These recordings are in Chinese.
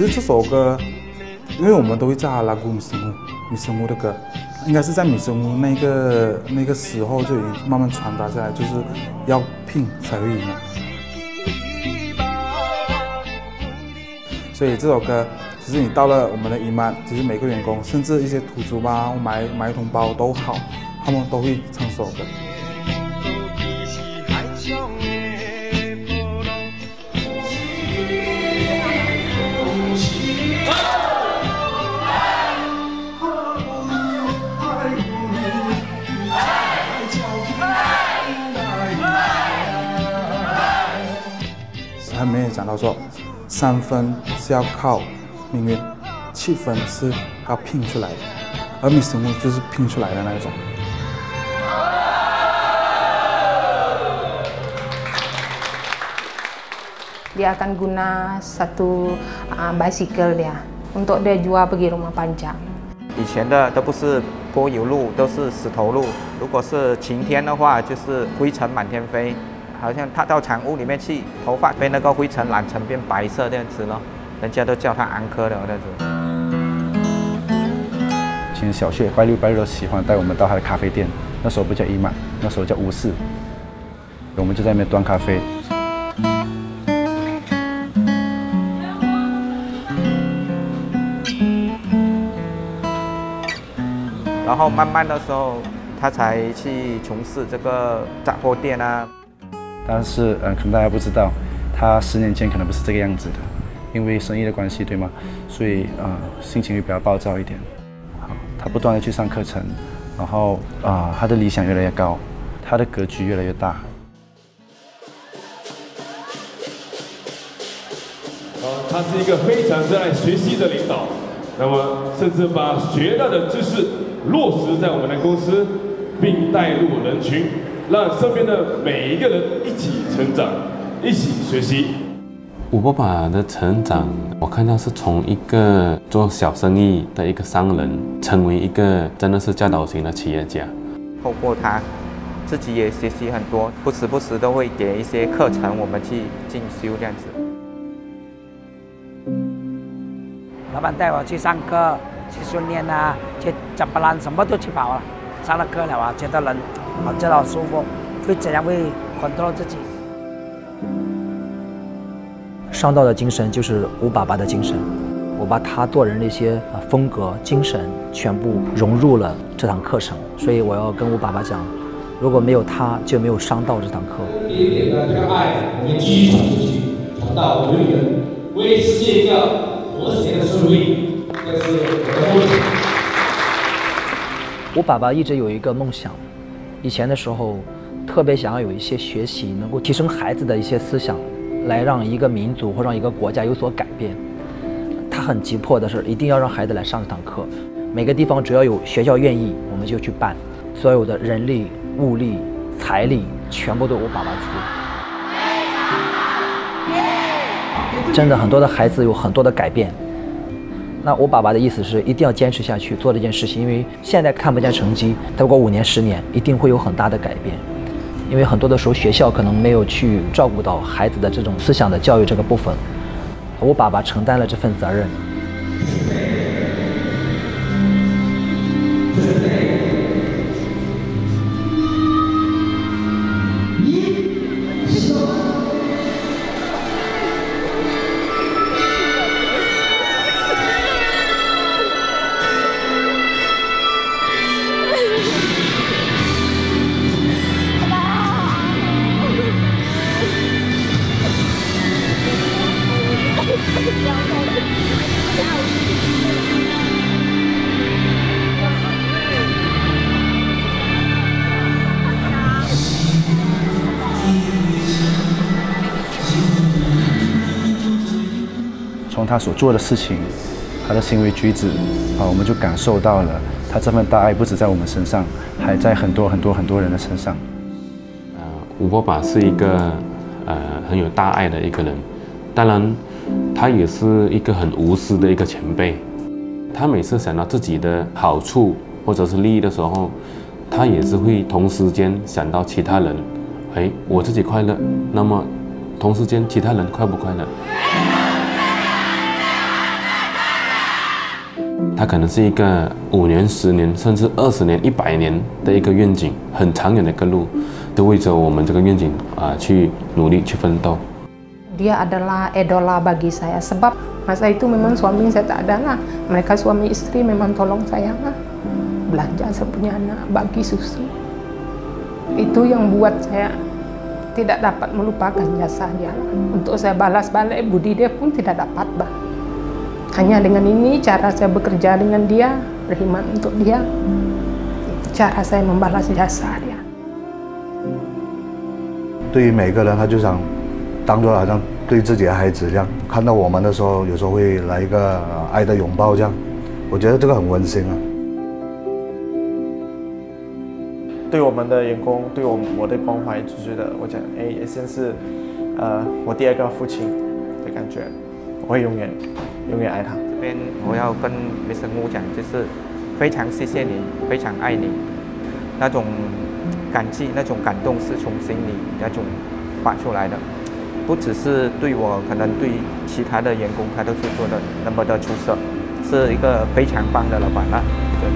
其实这首歌，因为我们都会叫它拉古米斯木米斯木的歌，应该是在米斯木那个那个时候就已经慢慢传达下来，就是要拼才会赢。所以这首歌，其实你到了我们的姨妈，其实每个员工，甚至一些土族吧，买买同胞都好，他们都会唱这首歌。还没有讲到说。三分是要靠命运，七分是要拼出来的，而米什木就是拼出来的那一种。Dia akan guna satu bicycle dia untuk dia jual pergi rumah panjang。以前的都不是柏油路，都是石头路。如果是晴天的话，就是灰尘满天飞。好像他到厂屋里面去，头发被那个灰尘染成变白色这样子咯，人家都叫他安科的这样子。其实小谢拜六拜日都喜欢带我们到他的咖啡店，那时候不叫伊曼，那时候叫乌四，我们就在那边端咖啡。然后慢慢的时候，他才去从事这个杂货店啊。但是，嗯，可能大家不知道，他十年前可能不是这个样子的，因为生意的关系，对吗？所以，啊，心情会比较暴躁一点。好，他不断的去上课程，然后，啊，他的理想越来越高，他的格局越来越大。他是一个非常热爱学习的领导，那么甚至把学到的知识落实在我们的公司，并带入人群。让身边的每一个人一起成长，一起学习。我爸爸的成长，我看到是从一个做小生意的一个商人，成为一个真的是教导型的企业家。透过他，自己也学习很多，不时不时都会给一些课程我们去进修这样子。老板带我去上课，去训练啊，去怎么啦，什么都去跑了。上了课了啊，觉得人。好，觉得好舒服，会怎样会 control 自己？上道的精神就是吴爸爸的精神，我把他做人的一些风格、精神全部融入了这堂课程，所以我要跟吴爸爸讲，如果没有他，就没有上道这堂课。一点的这个爱，我们继续传出去，传到永远，为世界一个和谐的社会，这是我的梦想。我爸爸一直有一个梦想。以前的时候，特别想要有一些学习，能够提升孩子的一些思想，来让一个民族或让一个国家有所改变。他很急迫的是，一定要让孩子来上这堂课。每个地方只要有学校愿意，我们就去办。所有的人力、物力、财力，全部都我爸爸出。真的，很多的孩子有很多的改变。那我爸爸的意思是一定要坚持下去做这件事情，因为现在看不见成绩，再过五年、十年一定会有很大的改变。因为很多的时候学校可能没有去照顾到孩子的这种思想的教育这个部分，我爸爸承担了这份责任。他所做的事情，他的行为举止，啊，我们就感受到了他这份大爱不止在我们身上，还在很多很多很多人的身上。呃，吴伯伯是一个呃很有大爱的一个人，当然，他也是一个很无私的一个前辈。他每次想到自己的好处或者是利益的时候，他也是会同时间想到其他人。哎，我自己快乐，那么同时间其他人快不快乐？它可能是一个五年、十年，甚至二十年、一百年的一个愿景，很长远的一个路，都为着我们这个愿景啊去努力去奋斗。Dia adalah idola bagi saya sebab masa itu memang suami saya tak ada lah. Mereka suami istri memang tolong saya lah. Belanja saya punya anak, bagi susu. Itu yang buat saya tidak dapat melupakan jasa dia. Untuk saya balas balik budi dia pun tidak dapat bah. Hanya dengan ini cara saya bekerja dengan dia, beriman untuk dia. Cara saya membalas jasa dia. 对于每个人，他就想当做好像对自己的孩子这样，看到我们的时候，有时候会来一个爱的拥抱，这样，我觉得这个很温馨啊。对我们的员工，对我我的关怀，就觉得我讲，哎，也算是，呃，我第二个父亲的感觉，我会永远，永远爱他。这边我要跟 Mr. Wu 讲，就是非常谢谢你，非常爱你，那种感激、那种感动是从心里那种发出来的，不只是对我，可能对其他的员工，他都是做的那么的出色，是一个非常棒的老板了，觉得。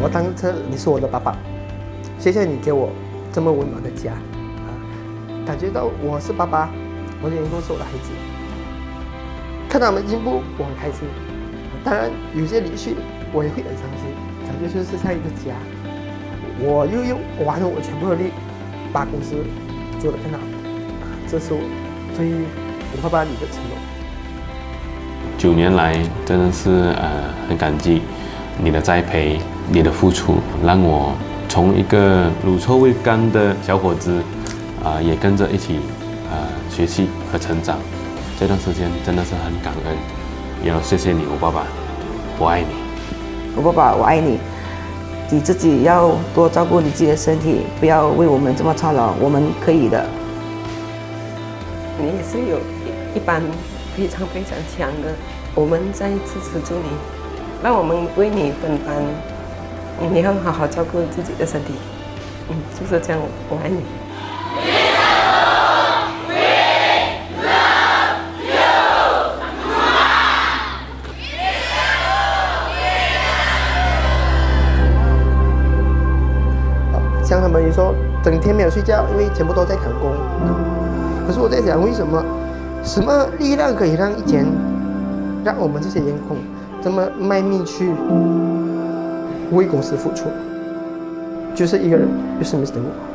我当成你是我的爸爸，谢谢你给我这么温暖的家，感觉到我是爸爸，我的员工是我的孩子，看到他们进步，我很开心。当然有些离去，我也会很伤心，感觉就是像一个家。我又用我完了我全部的力，把公司做得更好，这是我对我爸爸你的承诺。九年来，真的是呃很感激你的栽培。你的付出让我从一个乳臭未干的小伙子，啊，也跟着一起啊学习和成长。这段时间真的是很感恩，也要谢谢你，我爸爸，我爱你。我爸爸，我爱你。你自己要多照顾你自己的身体，不要为我们这么操劳，我们可以的。你也是有一般非常非常强的，我们在支持着你，让我们为你分担。你要好好照顾自己的身体，嗯，就是这样，我爱你。像他们也说，整天没有睡觉，因为全部都在赶工。可是我在想，为什么？什么力量可以让以前让我们这些员工这么卖命去？为公司付出，就是一个人，就是 Mr. Wu。